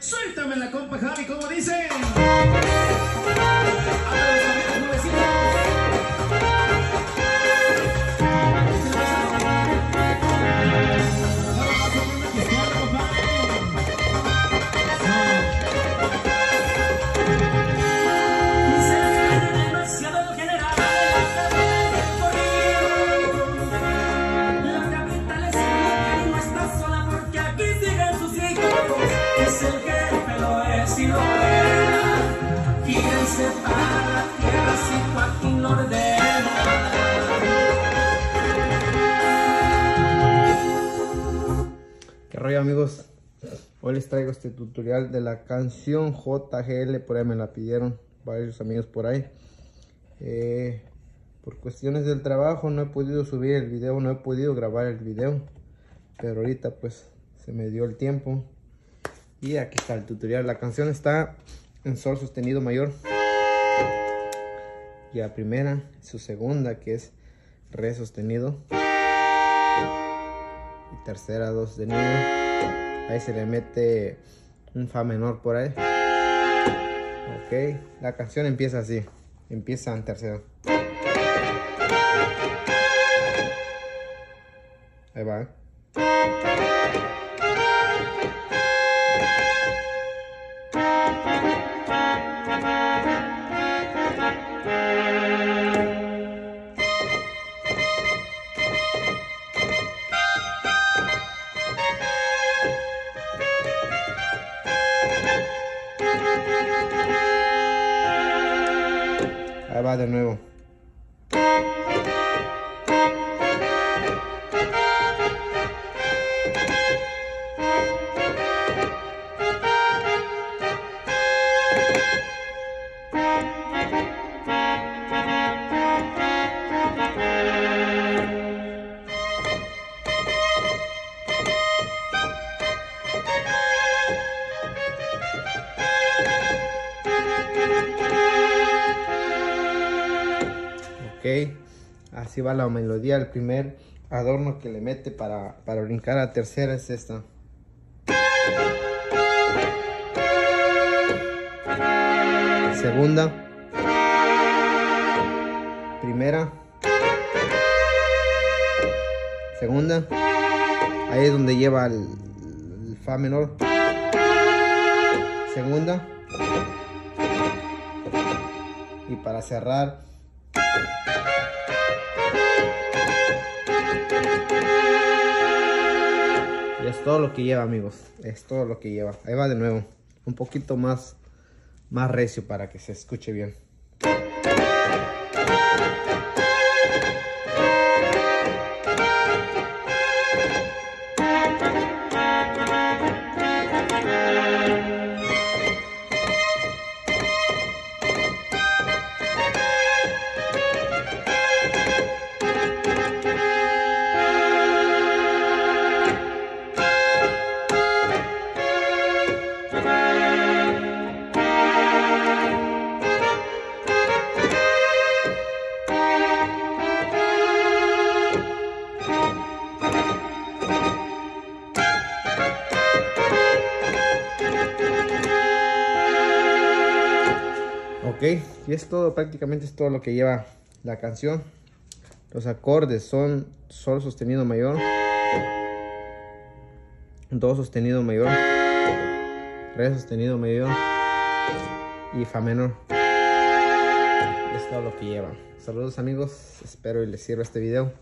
Suéltame la compa Javi, ¿cómo dice? ¿Qué rollo amigos? Hoy les traigo este tutorial de la canción JGL, por ahí me la pidieron varios amigos por ahí. Eh, por cuestiones del trabajo no he podido subir el video, no he podido grabar el video. Pero ahorita pues se me dio el tiempo. Y aquí está el tutorial. La canción está en sol sostenido mayor. Y la primera, su segunda que es re sostenido. Y tercera do sostenido ahí se le mete un fa menor por ahí. Ok la canción empieza así. Empieza en tercero ahí va Ahí va de nuevo. Así va la melodía. El primer adorno que le mete para, para brincar a tercera es esta. Segunda. Primera. Segunda. Ahí es donde lleva el, el fa menor. Segunda. Y para cerrar todo lo que lleva, amigos. Es todo lo que lleva. Ahí va de nuevo. Un poquito más, más recio para que se escuche bien. Ok, y es todo, prácticamente es todo lo que lleva la canción. Los acordes son Sol sostenido mayor, Do sostenido mayor, Re sostenido mayor y Fa menor. Es todo lo que lleva. Saludos amigos, espero y les sirva este video.